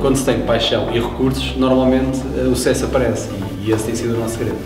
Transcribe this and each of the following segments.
Quando se tem paixão e recursos, normalmente eh, o sucesso aparece e esse tem sido o nosso segredo.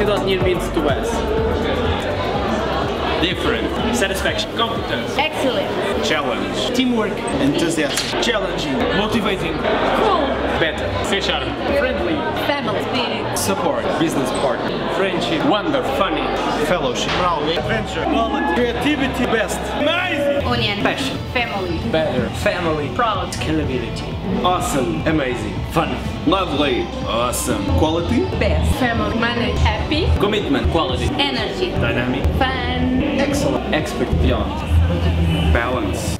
What did that year mean to us? Different. Satisfaction. Competence. Excellent. Challenge. Teamwork. Enthusiasm. Challenging. Motivating. Cool. Better. C sharp. Friendly. Family. Spirit. Support. Business partner. Friendship. Wonder. Funny. Fellowship. Adventure. Quality. Creativity. Best. Amazing. Onion. Passion. Family. Better. Family. Proud. Scalability. Awesome. Amazing. Fun. Lovely. Awesome. Quality. Best. Family. Money. Commitment. Quality. Energy. Dynamic. Fun. Excellent. Expert beyond. Balance.